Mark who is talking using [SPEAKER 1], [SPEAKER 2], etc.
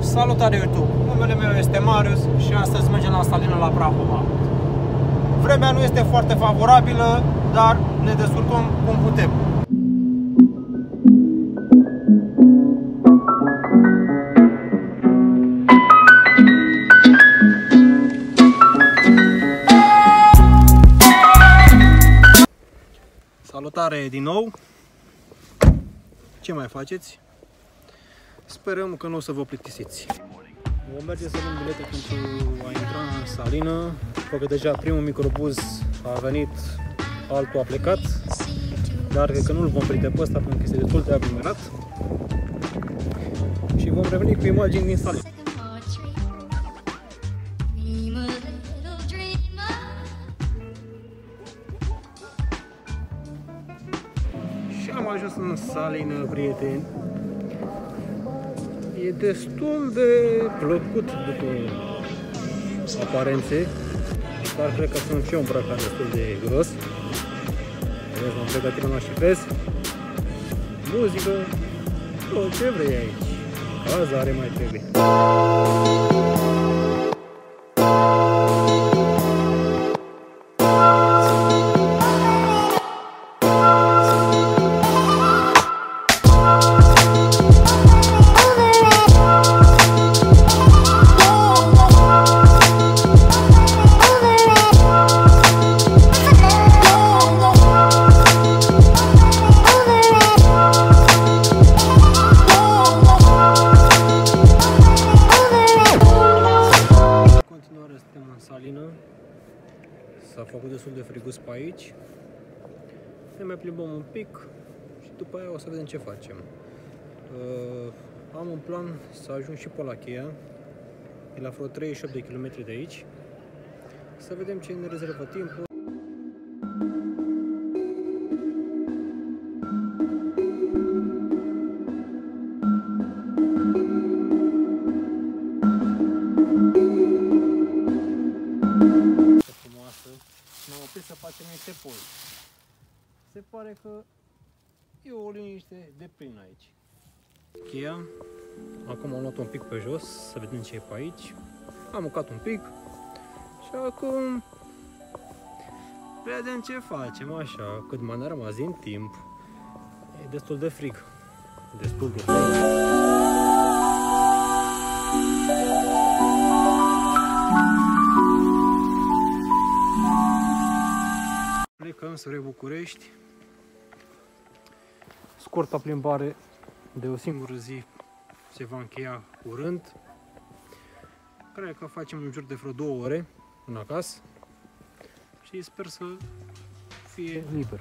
[SPEAKER 1] Salutare YouTube! Numele meu este Marius și astăzi mergem la Salină la Prahova. Vremea nu este foarte favorabilă, dar ne descurcăm cum putem. Salutare din nou! Ce mai faceți? Sperăm că nu o să vă plictisiți. Vom merge să luăm bilete pentru a intra în salină, pentru că deja primul microbuz a venit, altul a plecat, dar cred că nu-l vom prinde pe ăsta pentru că este destul de aglomerat. Și vom reveni cu imagini din salină. Și am ajuns în salină, prieteni. E destul de plăcut după aparențe, dar cred că sunt și eu îmbrăcat destul de gros. Vezi, m-am pregătit numai și vezi. Muzică, tot ce vrei aici. Cazare mai trebuie. S-a făcut destul de frigus pe aici. Ne mai plimbăm un pic și după aia o să vedem ce facem. Uh, am un plan să ajung și pe la Cheia. E la vreo 38 de km de aici. Să vedem ce ne rezervă timpul. Ne-am oprit să facem niște poze. Se pare că e o liniște de plin aici. Cheia. Acum am luat un pic pe jos să vedem ce e pe aici. Am mâncat un pic și acum vedem ce facem așa, cât mai ne-a rămas din timp. E destul de frig. Destul de frig. Plecăm spre București. Scurta plimbare de o singură zi se va încheia curând. Cred că facem în jur de vreo două ore în acasă și sper să fie liber.